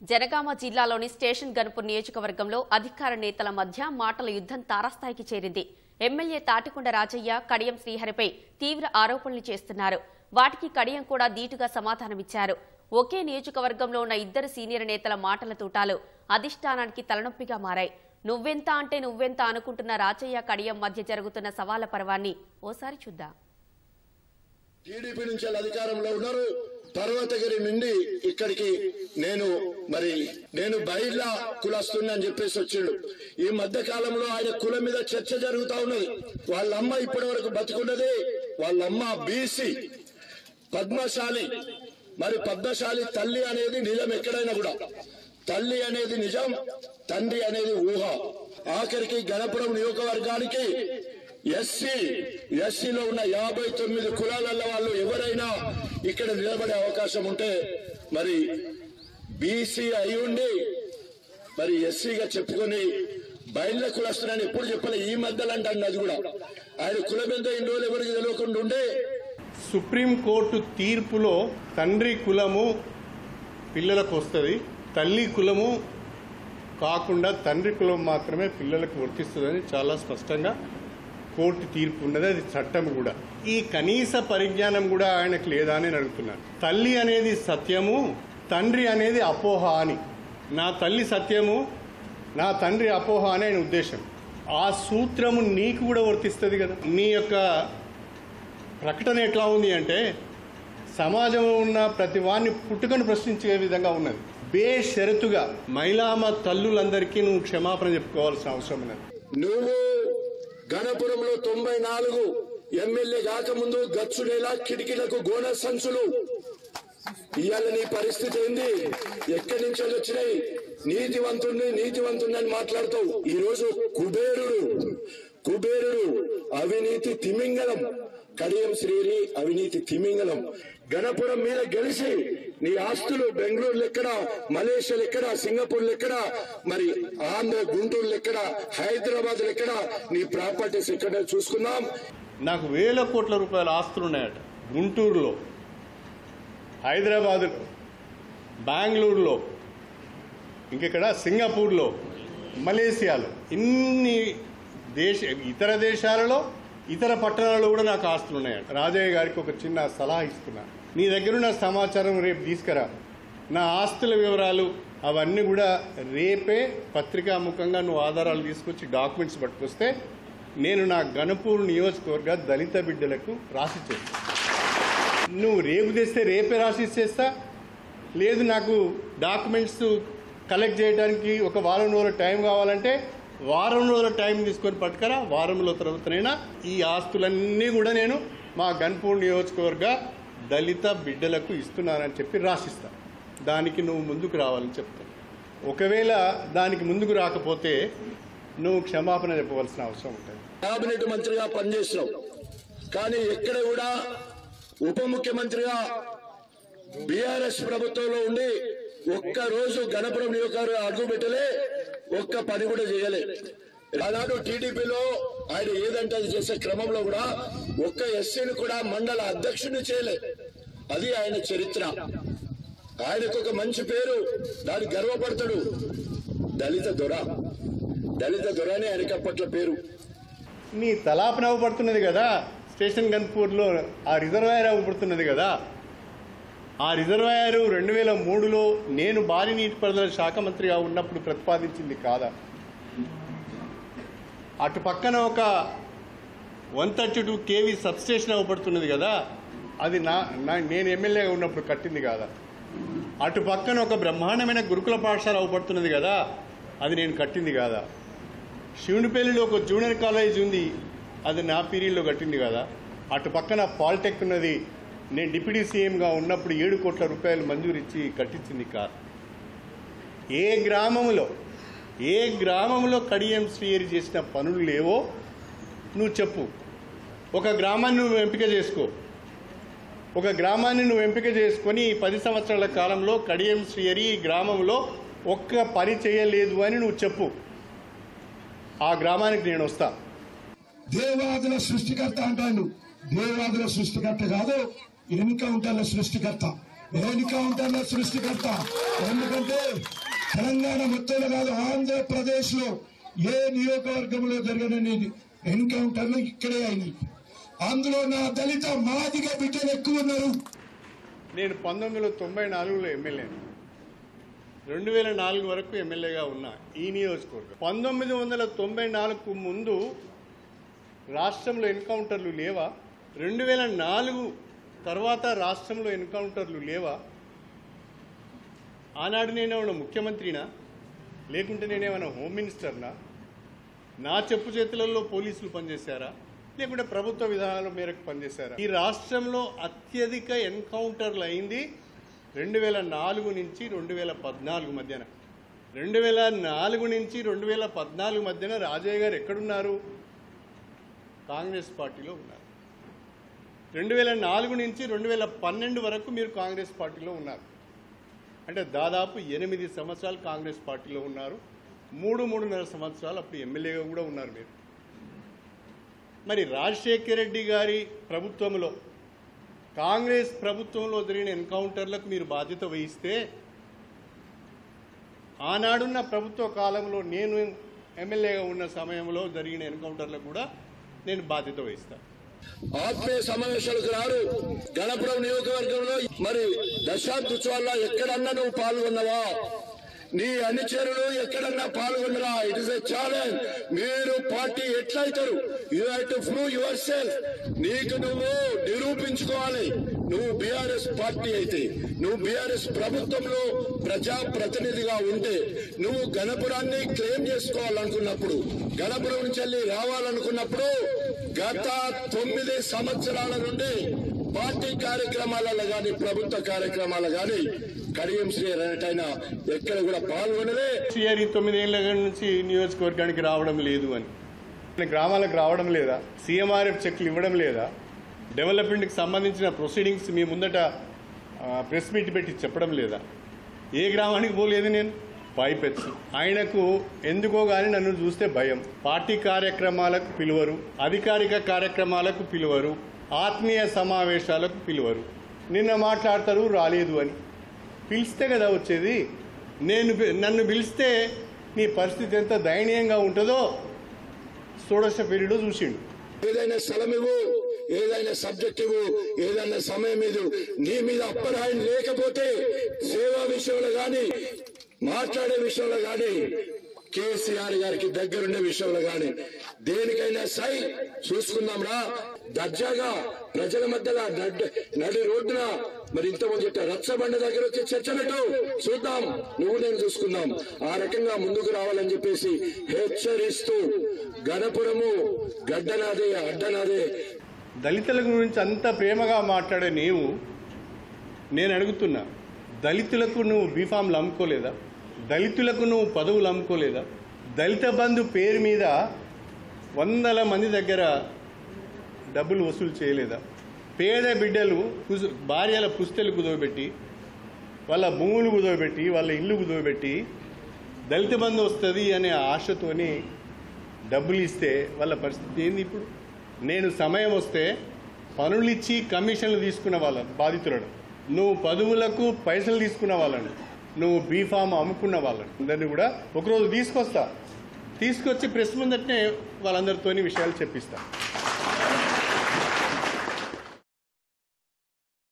జనగామ జిల్లాలోని స్టేషన్ గన్పూర్ నియోజకవర్గంలో అధికార నేతల మధ్య మాటల యుద్ధం తారాస్థాయికి చేరింది. ఎమ్మెల్యే తాటికొండ రాజయ్య కడియం శ్రీహరిపై తీవ్ర ఆరోపణలు చేస్తున్నారు. వాటికి కడియం కూడా ధీటుగా సమాధానమిచ్చారు. ఒకే నియోజకవర్గంలో ఉన్న ఇద్దరు సీనియర్ నేతల మాటల తూటాలు అధిష్టానానికి తలనొప్పిగా మారాయి. నువ్వెంత అంటే నువ్వెంత అనుకుంటున్న రాజయ్య కడియం మధ్య జరుగుతున్న సవాల పర్వాన్ని ఓసారి చూద్దాం. టీడీపీ నుంచి అధికారంలో ఉన్నారు. పర్వతగిరి నుండి ఇక్కడికి నేను మరి నేను బయట కులస్తున్నా అని చెప్పేసి వచ్చిండు. ఈ మధ్య కాలంలో ఆయన కులం మీద చర్చ జరుగుతా ఉన్నది. వాళ్ళమ్మ ఇప్పటి వరకు బతుకున్నది వాళ్ళమ్మ బీసీ. పద్మశాలి మరి పద్మశాలి తల్లి అనేది నిజం ఎక్కడైనా కూడా. తల్లి అనేది నిజం తండ్రి అనేది ఊహ. ఆఖరికి గణపురం నియోజకవర్గానికి ఎస్సీ ఎస్సీలో ఉన్న యాభై తొమ్మిది కులాలలో వాళ్ళు ఎవరైనా ఇక్కడ నిలబడే అవకాశం ఉంటే మరి బీసీ అయి ఉండి మరి ఎస్సీగా చెప్పుకొని బయళ్ళ కులస్తున్నాను ఎప్పుడు చెప్పలే ఈ మధ్యలో అంటాను అది కూడా. ఆయన కులం ఎంత ఇన్ని రోజులు ఎవరికి తెలియకుండా ఉండే? సుప్రీంకోర్టు తీర్పులో తండ్రి కులము పిల్లలకు వస్తుంది తల్లి కులము కాకుండా తండ్రి కులం మాత్రమే పిల్లలకు వర్తిస్తుందని చాలా స్పష్టంగా కోర్టు తీర్పు ఉన్నది అది చట్టం కూడా. ఈ కనీస పరిజ్ఞానం కూడా ఆయనకు లేదా అని నేను అడుగుతున్నాను తల్లి అనేది సత్యము తండ్రి అనేది అపోహ అని. నా తల్లి సత్యము నా తండ్రి అపోహ అని ఆయన ఉద్దేశం. ఆ సూత్రము నీకు కూడా వర్తిస్తుంది కదా. నీ యొక్క ప్రకటన ఎట్లా ఉంది అంటే సమాజంలో ఉన్న ప్రతి వారిని పుట్టుకను ప్రశ్నించే విధంగా ఉన్నది. బేషరతుగా మహిళామ తల్లులందరికీ నువ్వు క్షమాపణ చెప్పుకోవాల్సిన అవసరం ఉన్నది. నువ్వు గణపురంలో తొంభై నాలుగు ఎమ్మెల్యే కాకముందు గచ్చుడేలా కిటికీలకు గోన సంచులు. ఇవాళ నీ పరిస్థితి ఏంది? ఎక్కడి నుంచి వచ్చినాయి? నీతివంతుణ్ణి నీతివంతుణ్ణి అని మాట్లాడుతావు. ఈ రోజు కుబేరుడు కుబేరుడు అవినీతి తిమింగలం. కడియం శ్రీరి అవినీతి తిమింగలం. గణపురం మీద గెలిచి నీ ఆస్తులు బెంగళూరు ఎక్కడ మలేషియా ఎక్కడ సింగపూర్ ఎక్కడ మరి ఆంధ్ర గుంటూరు ఎక్కడ హైదరాబాద్ ఎక్కడ నీ ప్రాపర్టీస్ ఎక్కడ చూసుకుందాం. నాకు వేల కోట్ల రూపాయల ఆస్తులు ఉన్నాయట. గుంటూరులో హైదరాబాదులో బెంగళూరులో ఇంకెక్కడ? సింగపూర్లో మలేసియాలో ఇన్ని దేశ ఇతర దేశాలలో ఇతర పట్టణాలలో కూడా నాకు ఆస్తులు ఉన్నాయట. రాజయ్య గారికి ఒక చిన్న సలహా ఇస్తున్నాను నీ దగ్గరున్న సమాచారం రేపు తీసుకురా. నా ఆస్తుల వివరాలు అవన్నీ కూడా రేపే పత్రికాముఖంగా నువ్వు ఆధారాలు తీసుకొచ్చి డాక్యుమెంట్స్ పట్టుకొస్తే నేను నా గణపూర్ నియోజకవర్గ దళిత బిడ్డలకు రాసి చేస్తాను నువ్వు రేపు తెస్తే రేపే రాసి ఇచ్చేస్తా. లేదు నాకు డాక్యుమెంట్స్ కలెక్ట్ చేయడానికి ఒక వారం రోజుల టైం కావాలంటే వారం రోజుల టైం తీసుకొని పట్టుకరా. వారంలో తర్వాతనైనా ఈ ఆస్తులన్నీ కూడా నేను మా గన్పూర్ నియోజకవర్గ దళిత బిడ్డలకు ఇస్తున్నానని చెప్పి రాసిస్తా దానికి నువ్వు ముందుకు రావాలని చెప్తాను ఒకవేళ దానికి ముందుకు రాకపోతే నువ్వు క్షమాపణ చెప్పవలసిన అవసరం ఉంటుంది. కేబినెట్ మంత్రిగా పనిచేసినావు. కానీ ఎక్కడ కూడా ఉప ముఖ్యమంత్రిగా బీఆర్ఎస్ ప్రభుత్వంలో ఉండి ఒక్క రోజు గణపురం నియోజకవర్గం అడుగు పెట్టలే ఒక్క పని కూడా చేయలే. ఆనాడు టీడీపీలో ఆయన ఏదంటే అది చేసే క్రమంలో కూడా ఒక్క ఎస్సీని కూడా మండల అధ్యక్షుడిని చేయలే. అది ఆయన చరిత్ర. ఆయనకు ఒక మంచి పేరు. దానికి గర్వపడతాడు. దళిత దొర. దళిత దొర అని ఆయనకి అప్పట్లో పేరు. నీ తలాపు నవ్వబడుతున్నది కదా? స్టేషన్ గన్పూర్లో ఆ రిజర్వాయర్ అవ్వబడుతున్నది కదా? ఆ రిజర్వాయర్ రెండు వేల మూడులో నేను భారీ నీటిపారుదల శాఖ మంత్రిగా ఉన్నప్పుడు ప్రతిపాదించింది కాదా? అటు పక్కన ఒక one thirty two KV substation అవ్వబడుతున్నది కదా అది నా నా- నేను ఎమ్మెల్యేగా ఉన్నప్పుడు కట్టింది కాదా? అటు పక్కన ఒక బ్రహ్మాండమైన గురుకుల పాఠశాల అవ్వబడుతున్నది కదా అది నేను కట్టింది కాదా? శివునిపల్లిలో ఒక జూనియర్ కాలేజ్ ఉంది అది నా పీరియడ్లో కట్టింది కదా? అటు పక్కన పాలిటెక్ ఉన్నది నేను డిప్యూటీ సీఎంగా ఉన్నప్పుడు ఏడు కోట్ల రూపాయలు మంజూరు ఇచ్చి కట్టించింది కాదు ఏ గ్రామంలో ఏ గ్రామంలో కడియం శ్రీయరి చేసిన పనులు లేవో నువ్వు చెప్పు. ఒక గ్రామాన్ని నువ్వు ఎంపిక చేసుకో. ఒక గ్రామాన్ని నువ్వు ఎంపిక చేసుకొని పది సంవత్సరాల కాలంలో కడియం శ్రీయరి ఈ గ్రామంలో ఒక్క పని చేయలేదు అని నువ్వు చెప్పు. ఆ గ్రామానికి నేను వస్తా. దేవాదుల సృష్టికర్త అంటాను దేవాదుల సృష్టికర్త కాదు ఎన్కౌంటర్ల సృష్టికర్త. ఎన్కౌంటర్ల సృష్టికర్త. ఎందుకంటే తెలంగాణ మొత్తంలో కాదు ఆంధ్రప్రదేశ్లో ఏ నియోజకవర్గంలో జరగనని ఎన్కౌంటర్లు ఇక్కడే అయినాయి. అందులో నా దళిత మాదిగ బిడ్డలు ఎక్కువ ఉన్నారు. నేను పంతొమ్మిది వందల తొంభై నాలుగులో ఎమ్మెల్యే. రెండు వేల నాలుగు వరకు ఎమ్మెల్యేగా ఉన్నా ఈ నియోజకవర్గం. పంతొమ్మిది వందల తొంభై నాలుగు ముందు రాష్ట్రంలో ఎన్కౌంటర్లు లేవా? రెండు వేల నాలుగు తర్వాత రాష్ట్రంలో ఎన్కౌంటర్లు లేవా? ఆనాడు నేనేమైనా ముఖ్యమంత్రినా? లేకుంటే నేనేమైనా హోమ్ మినిస్టర్నా? నా చెప్పు చేతులలో పోలీసులు పనిచేశారా? లేకుంటే ప్రభుత్వ విధానాల మేరకు పనిచేశారా? ఈ రాష్ట్రంలో అత్యధిక ఎన్కౌంటర్లు అయింది రెండు వేల నాలుగు నుంచి రెండు వేల పద్నాలుగు మధ్యన. రెండు వేల నాలుగు నుంచి రెండు వేల పద్నాలుగు మధ్యన రాజయ్య గారు ఎక్కడున్నారు? కాంగ్రెస్ పార్టీలో ఉన్నారు. రెండు వేల నాలుగు నుంచి రెండు వేల పన్నెండు వరకు మీరు కాంగ్రెస్ పార్టీలో ఉన్నారు. అంటే దాదాపు ఎనిమిది సంవత్సరాలు కాంగ్రెస్ పార్టీలో ఉన్నారు. మూడు మూడున్నర సంవత్సరాలు అప్పుడు ఎమ్మెల్యేగా కూడా ఉన్నారు మీరు. మరి రాజశేఖర రెడ్డి గారి ప్రభుత్వంలో కాంగ్రెస్ ప్రభుత్వంలో జరిగిన ఎన్కౌంటర్లకు మీరు బాధ్యత వహిస్తే ఆనాడున్న ప్రభుత్వ కాలంలో నేను ఎమ్మెల్యేగా ఉన్న సమయంలో జరిగిన ఎన్కౌంటర్లకు కూడా నేను బాధ్యత వహిస్తాను ఆత్మీయ సమావేశాలకు రారు. గణపురం నియోజకవర్గంలో మరి దశాబ్దోత్సవాల్లో ఎక్కడన్నా నువ్వు పాల్గొన్నావా? నీ అనుచరులు ఎక్కడన్నా పాల్గొన్నరా? ఇట్ ఇస్ ఎ ఛాలెంజ్ మీరు party ఎట్లయితారు? You have to prove yourself నీకు నువ్వు నిరూపించుకోవాలి. నువ్వు బీఆర్ఎస్ పార్టీ అయితే నువ్వు బీఆర్ఎస్ ప్రభుత్వంలో ప్రజా ప్రతినిధిగా ఉంటే నువ్వు గణపురాన్ని క్లెయిమ్ చేసుకోవాలనుకున్నప్పుడు గణపురం నుంచి వెళ్ళి రావాలనుకున్నప్పుడు గత తొమ్మిది సంవత్సరాల నుండి పార్టీ కార్యక్రమాలలో గాని ప్రభుత్వ కార్యక్రమాలు గాని కడియం శ్రీ అనేటైన ఎక్కడ కూడా పాల్గొనలే. సిఆర్ ఈ తొమ్మిదేళ్ళ నుంచి నియోజకవర్గానికి రావడం లేదు అని. గ్రామాలకు రావడం లేదా? సీఎంఆర్ఎఫ్ చెక్లు ఇవ్వడం లేదా? డెవలప్మెంట్కి సంబంధించిన ప్రొసీడింగ్స్ మీ ముందట ప్రెస్ మీట్ పెట్టి చెప్పడం లేదా? ఏ గ్రామానికి పోలేదు నేను? పైపెచ్చు ఆయనకు ఎందుకో కానీ నన్ను చూస్తే భయం. పార్టీ కార్యక్రమాలకు పిలువరు అధికారిక కార్యక్రమాలకు పిలువరు ఆత్మీయ సమావేశాలకు పిలువరు. నిన్న మాట్లాడతారు రాలేదు అని. పిలిస్తే కదా వచ్చేది? నేను పి- నన్ను పిలిస్తే నీ పరిస్థితి ఎంత దయనీయంగా ఉంటుందో షోడశ పీరియడ్ చూసిండు. ఏదైనా స్థలం ఇవ్వు ఏదైనా సబ్జెక్ట్ ఇవ్వు ఏదైనా సమయం ఇది నీ మీద అప్పరాయం లేకపోతే సేవా విషయంలో కానీ మాట్లాడే విషయంలో కానీ కేసీఆర్ గారికి దగ్గరుండే విషయంలో కానీ దేనికైనా సై చూసుకుందాం రా దర్జాగా ప్రజల మధ్యలో నడి రోడ్డున మరి ఇంతమంది చెప్పారు రచ్చబండ దగ్గర వచ్చి చర్చ పెట్టు చూద్దాం. నువ్వు నేను చూసుకుందాం. ఆ రకంగా ముందుకు రావాలని చెప్పేసి హెచ్చరిస్తూ గణపురము గడ్డనాదే అడ్డనాదే. దళితుల గురించి అంత ప్రేమగా మాట్లాడే నీవు నేను అడుగుతున్నా దళితులకు నువ్వు బీఫామ్లు అమ్ముకోలేదా? దళితులకు నువ్వు పదవులు అమ్ముకోలేదా? దళిత బంధు పేరు మీద వందల మంది దగ్గర డబ్బులు వసూలు చేయలేదా? పేద బిడ్డలు కుసు- భార్యల పుస్తలు కుదవబెట్టి వాళ్ళ భూములు కుదవబెట్టి వాళ్ళ ఇల్లు కుదవబెట్టి దళిత బంధు వస్తుంది అనే ఆశతోని డబ్బులు ఇస్తే వాళ్ళ పరిస్థితి ఏంది ఇప్పుడు? నేను సమయం వస్తే పనులు ఇచ్చి కమిషన్లు తీసుకున్న వాళ్ళ బాధితులను. నువ్వు పదవులకు పైసలు తీసుకున్న వాళ్ళని. నువ్వు బీఫామ్ అమ్ముకున్న వాళ్ళని. అందరినీ కూడా ఒకరోజు తీసుకొస్తా. తీసుకొచ్చి ప్రెస్ ముందటనే వాళ్ళందరితోని విషయాలు చెప్పిస్తా.